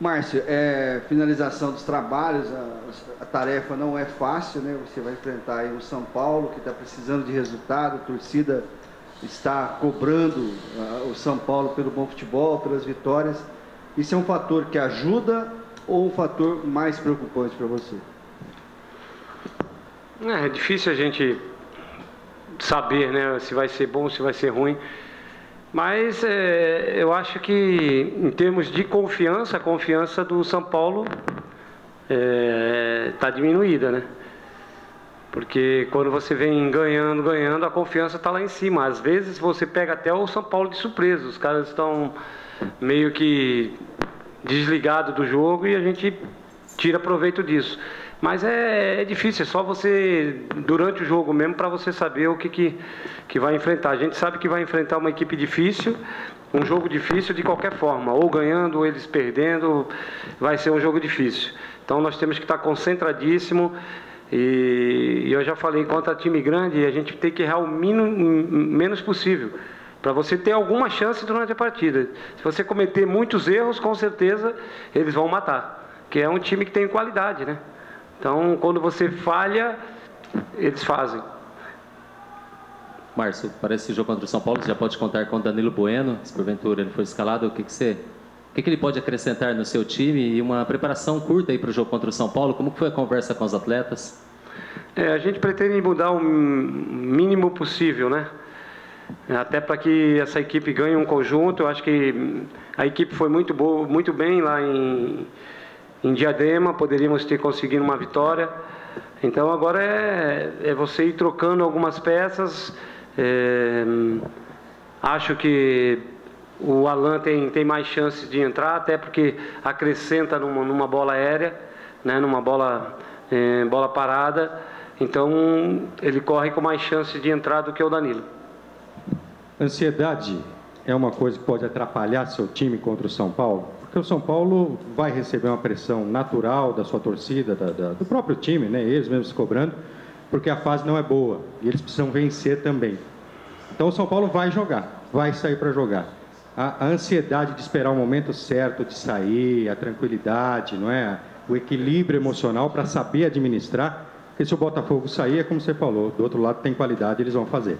Márcio, é, finalização dos trabalhos, a, a, tarefa não é fácil, né? Você vai enfrentar o São Paulo, que está precisando de resultado, a torcida está cobrando o São Paulo pelo bom futebol, pelas vitórias. Isso é um fator que ajuda ou um fator mais preocupante para você? É, é difícil a gente saber né, se vai ser bom, se vai ser ruim. Mas é, eu acho que, em termos de confiança, a confiança do São Paulo está é, tá diminuída, né? Porque quando você vem ganhando, ganhando, a confiança está lá em cima. Às vezes você pega até o São Paulo de surpresa. Os caras estão meio que desligados do jogo e a gente tira proveito disso. Mas é, é difícil, é só você, durante o jogo mesmo, para você saber o que, que, que vai enfrentar. A gente sabe que vai enfrentar uma equipe difícil, um jogo difícil de qualquer forma, ou ganhando, ou eles perdendo, vai ser um jogo difícil. Então nós temos que estar concentradíssimo. E, e eu já falei, contra time grande, a gente tem que errar o mínimo, menos possível para você ter alguma chance durante a partida. Se você cometer muitos erros, com certeza eles vão matar, que é um time que tem qualidade, né? Então, quando você falha, eles fazem. Márcio, para esse jogo contra o São Paulo, você já pode contar com o Danilo Bueno, se porventura ele foi escalado, o que, que você... O que, que ele pode acrescentar no seu time e uma preparação curta aí para o jogo contra o São Paulo? Como foi a conversa com os atletas? É, a gente pretende mudar o mínimo possível, né? Até para que essa equipe ganhe um conjunto. Eu acho que a equipe foi muito boa, muito bem lá em, em Diadema, poderíamos ter conseguido uma vitória. Então agora é, é você ir trocando algumas peças. É, acho que o Alan tem, tem mais chances de entrar, até porque acrescenta numa, numa bola aérea, né, numa bola, é, bola parada. Então ele corre com mais chances de entrar do que o Danilo. Ansiedade é uma coisa que pode atrapalhar seu time contra o São Paulo? O São Paulo vai receber uma pressão natural da sua torcida, da, da, do próprio time, né? eles mesmos cobrando, porque a fase não é boa e eles precisam vencer também. Então o São Paulo vai jogar, vai sair para jogar. A, a, ansiedade de esperar o momento certo de sair, a tranquilidade, não é? o equilíbrio emocional para saber administrar, porque se o Botafogo sair, é como você falou, do outro lado tem qualidade, eles vão fazer.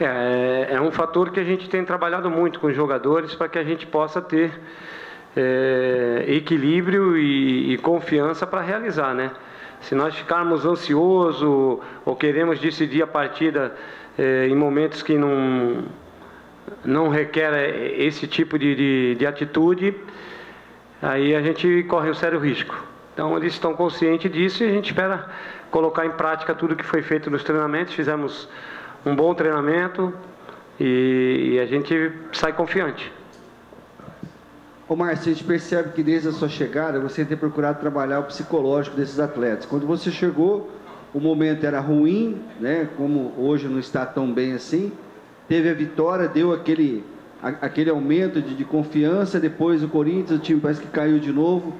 É, é um fator que a gente tem trabalhado muito com os jogadores para que a gente possa ter é, equilíbrio e, e confiança para realizar, né? Se nós ficarmos ansiosos ou queremos decidir a partida é, em momentos que não, não requer esse tipo de, de, de atitude, aí a gente corre um sério risco. Então eles estão conscientes disso e a gente espera colocar em prática tudo que foi feito nos treinamentos. Fizemos um bom treinamento e, e a gente sai confiante. Ô Márcio, a gente percebe que desde a sua chegada você tem procurado trabalhar o psicológico desses atletas. Quando você chegou, o momento era ruim, né? Como hoje não está tão bem assim. Teve a vitória, deu aquele, aquele aumento de, de confiança. Depois o Corinthians, o time parece que caiu de novo.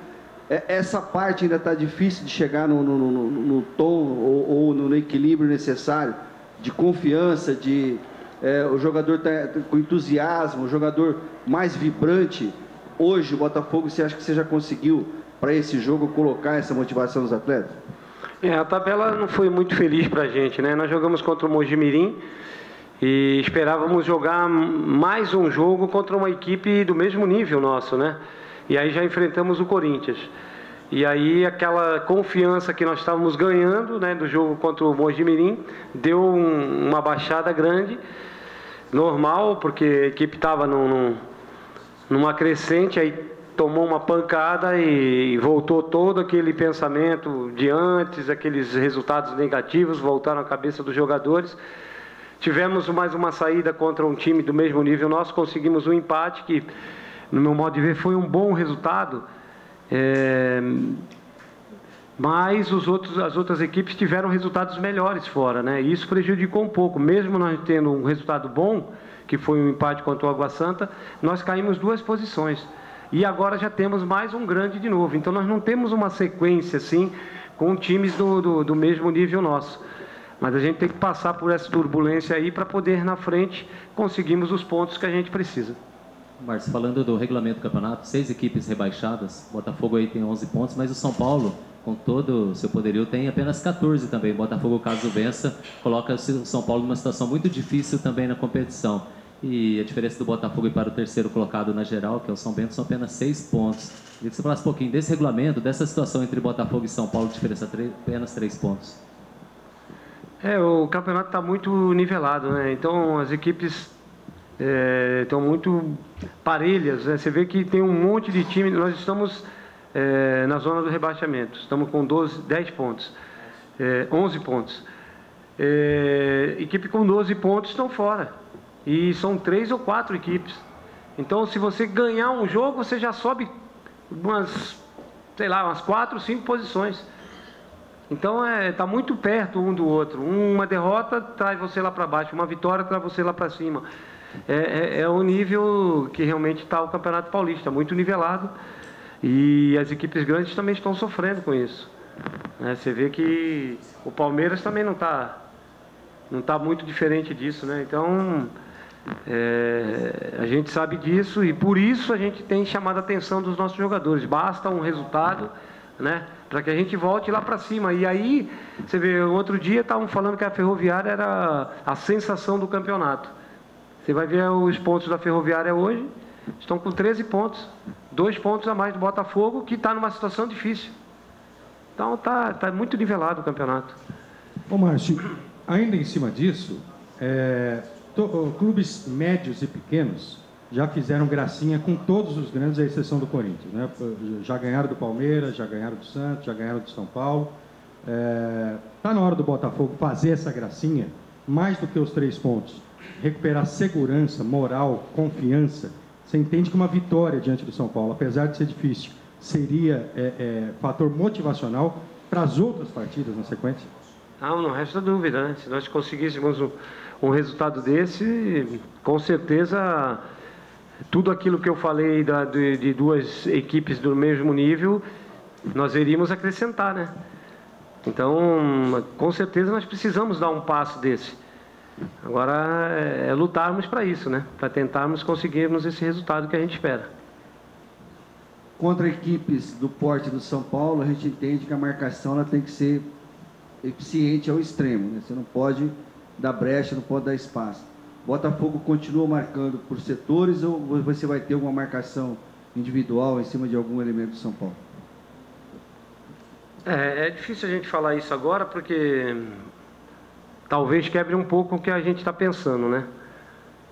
É, essa parte ainda está difícil de chegar no, no, no, no tom ou, ou no equilíbrio necessário de confiança, de é, o jogador tá com entusiasmo, o jogador mais vibrante. Hoje, o Botafogo, você acha que você já conseguiu, para esse jogo, colocar essa motivação nos atletas? É, a tabela não foi muito feliz para a gente, né? Nós jogamos contra o Mojimirim e esperávamos jogar mais um jogo contra uma equipe do mesmo nível nosso, né? E aí já enfrentamos o Corinthians. E aí aquela confiança que nós estávamos ganhando né, do jogo contra o Mojimirim deu um, uma baixada grande, normal, porque a equipe estava num, num, numa crescente, aí tomou uma pancada e voltou todo aquele pensamento de antes, aqueles resultados negativos voltaram à cabeça dos jogadores. Tivemos mais uma saída contra um time do mesmo nível. Nosso, conseguimos um empate que, no meu modo de ver, foi um bom resultado é, mas os outros, as outras equipes tiveram resultados melhores fora, né? E isso prejudicou um pouco. Mesmo nós tendo um resultado bom, que foi um empate contra o Água Santa, nós caímos duas posições. E agora já temos mais um grande de novo. Então nós não temos uma sequência assim com times do, do, do mesmo nível nosso. Mas a gente tem que passar por essa turbulência aí para poder na frente conseguirmos os pontos que a gente precisa. Márcio, falando do regulamento do campeonato, seis equipes rebaixadas, Botafogo aí tem 11 pontos, mas o São Paulo, com todo o seu poderio, tem apenas 14 também. Botafogo, caso vença, coloca o São Paulo numa situação muito difícil também na competição. E a diferença do Botafogo para o terceiro colocado na geral, que é o São Bento, são apenas seis pontos. Queria que você falasse um pouquinho desse regulamento, dessa situação entre Botafogo e São Paulo, diferença apenas três pontos. É, o campeonato está muito nivelado, né? Então as equipes é, estão muito parelhas. Né? Você vê que tem um monte de time. Nós estamos é, na zona do rebaixamento. Estamos com 12, 10 pontos, é, 11 pontos. É, equipe com 12 pontos estão fora. E são três ou quatro equipes. Então, se você ganhar um jogo, você já sobe umas, sei lá, umas quatro, cinco posições. Então, está é, tá muito perto um do outro. Uma derrota traz você lá para baixo, uma vitória traz você lá para cima. É, é, é, o nível que realmente está o Campeonato Paulista, muito nivelado. E as equipes grandes também estão sofrendo com isso. É, você vê que o Palmeiras também não está não tá muito diferente disso, né? Então, é, a gente sabe disso e por isso a gente tem chamado a atenção dos nossos jogadores. Basta um resultado, né? Para que a gente volte lá para cima. E aí, você vê, outro dia estavam falando que a Ferroviária era a sensação do campeonato. Você vai ver os pontos da Ferroviária hoje, estão com 13 pontos. Dois pontos a mais do Botafogo, que está numa situação difícil. Então está tá muito nivelado o campeonato. Ô Márcio, ainda em cima disso, é, clubes médios e pequenos já fizeram gracinha com todos os grandes, à exceção do Corinthians. Né? Já ganharam do Palmeiras, já ganharam do Santos, já ganharam do São Paulo. Está é, tá na hora do Botafogo fazer essa gracinha, mais do que os três pontos. Recuperar segurança, moral, confiança. Você entende que uma vitória diante do São Paulo, apesar de ser difícil, seria é, é, fator motivacional para as outras partidas na sequência? Não, não resta dúvida. Né? Se nós conseguíssemos um, um resultado desse, com certeza tudo aquilo que eu falei da, de, de, duas equipes do mesmo nível, nós iríamos acrescentar, né? Então, com certeza nós precisamos dar um passo desse. Agora é, é lutarmos para isso, né? Para tentarmos conseguirmos esse resultado que a gente espera. Contra equipes do porte do São Paulo, a gente entende que a marcação ela tem que ser eficiente ao extremo. Né? Você não pode dar brecha, não pode dar espaço. Botafogo continua marcando por setores ou você vai ter alguma marcação individual em cima de algum elemento do São Paulo? É, é difícil a gente falar isso agora porque talvez quebre um pouco o que a gente está pensando, né?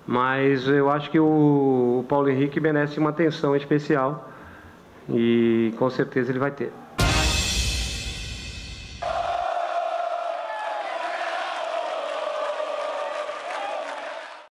Mas eu acho que o Paulo Henrique merece uma atenção especial e com certeza ele vai ter.